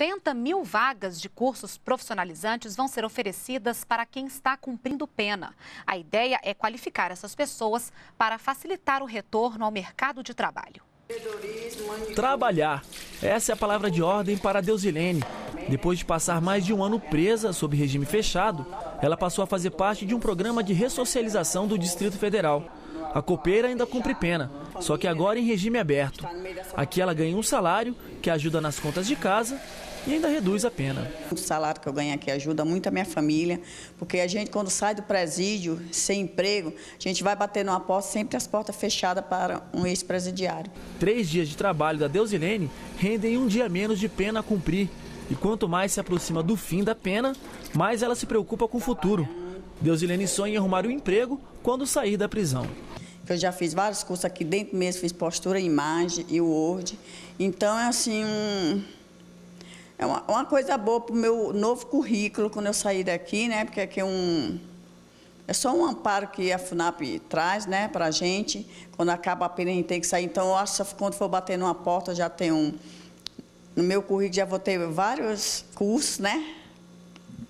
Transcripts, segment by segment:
90 mil vagas de cursos profissionalizantes vão ser oferecidas para quem está cumprindo pena. A ideia é qualificar essas pessoas para facilitar o retorno ao mercado de trabalho. Trabalhar. Essa é a palavra de ordem para Deusilene. Depois de passar mais de um ano presa sob regime fechado, ela passou a fazer parte de um programa de ressocialização do Distrito Federal. A copeira ainda cumpre pena, só que agora em regime aberto. Aqui ela ganha um salário que ajuda nas contas de casa e ainda reduz a pena. O salário que eu ganho aqui ajuda muito a minha família, porque a gente, quando sai do presídio sem emprego, a gente vai bater numa porta, sempre as portas fechadas para um ex-presidiário. Três dias de trabalho da Deusilene rendem um dia menos de pena a cumprir. E quanto mais se aproxima do fim da pena, mais ela se preocupa com o futuro. Deusilene sonha em arrumar um emprego quando sair da prisão eu já fiz vários cursos aqui dentro mesmo, fiz postura, imagem e Word. Então, é assim, um, é uma, uma, coisa boa para o meu novo currículo quando eu sair daqui, né? Porque aqui é um... É só um amparo que a FUNAP traz, né, para a gente. Quando acaba a pena, a gente tem que sair. Então, eu acho que quando for bater numa porta, já tem um... No meu currículo já vou ter vários cursos, né?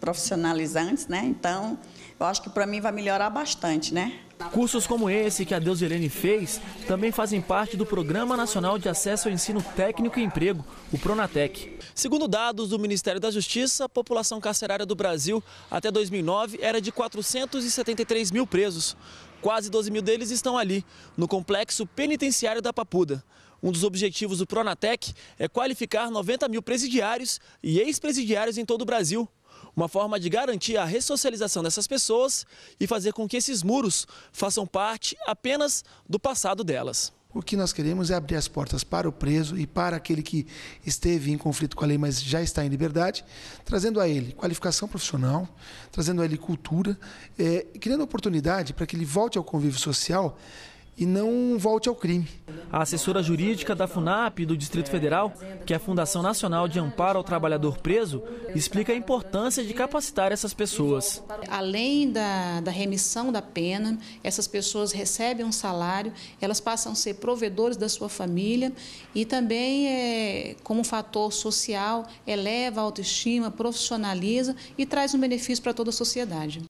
Profissionalizantes, né? Então, eu acho que para mim vai melhorar bastante, né? Cursos como esse que a Deusilene fez também fazem parte do Programa Nacional de Acesso ao Ensino Técnico e Emprego, o Pronatec. Segundo dados do Ministério da Justiça, a população carcerária do Brasil até 2009 era de 473 mil presos. Quase 12 mil deles estão ali, no complexo penitenciário da Papuda. Um dos objetivos do Pronatec é qualificar 90 mil presidiários e ex-presidiários em todo o Brasil uma forma de garantir a ressocialização dessas pessoas e fazer com que esses muros façam parte apenas do passado delas. O que nós queremos é abrir as portas para o preso e para aquele que esteve em conflito com a lei, mas já está em liberdade, trazendo a ele qualificação profissional, trazendo a ele cultura, é, criando oportunidade para que ele volte ao convívio social e não volte ao crime. A assessora jurídica da FUNAP do Distrito Federal, que é a Fundação Nacional de Amparo ao Trabalhador Preso, explica a importância de capacitar essas pessoas. Além da, da remissão da pena, essas pessoas recebem um salário, elas passam a ser provedores da sua família e também, é, como fator social, eleva a autoestima, profissionaliza e traz um benefício para toda a sociedade.